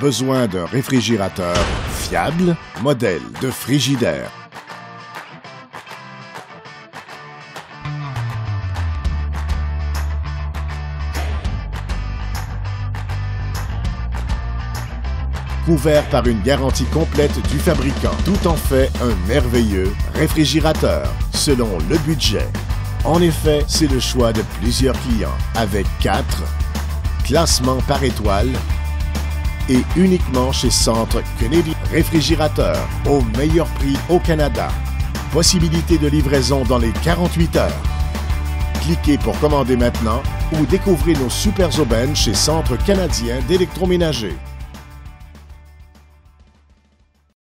Besoin d'un réfrigérateur fiable? Modèle de Frigidaire. Couvert par une garantie complète du fabricant, tout en fait un merveilleux réfrigérateur selon le budget. En effet, c'est le choix de plusieurs clients avec 4 classements par étoile et uniquement chez Centre Kennedy Réfrigérateur au meilleur prix au Canada. Possibilité de livraison dans les 48 heures. Cliquez pour commander maintenant ou découvrez nos super aubaines chez Centre canadien d'électroménager.